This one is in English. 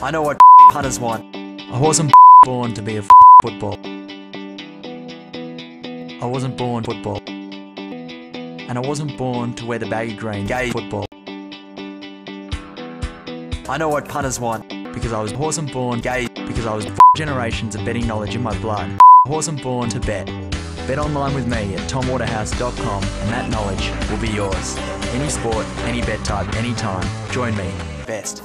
I know what punters want. I wasn't born to be a football. I wasn't born football. And I wasn't born to wear the baggy green gay football I know what punters want. because I was wasn't born gay because I was generations of betting knowledge in my blood. I wasn't born to bet. Bet online with me at tomwaterhouse.com and that knowledge will be yours. Any sport, any bet type, anytime. Join me. Best.